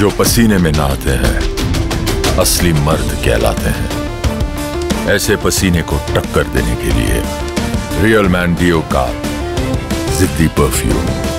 जो पसीने में नहाते हैं, असली मर्द कहलाते हैं। ऐसे पसीने को टक्कर देने के लिए रियल मैन डियो का जिद्दी परफ्यूम।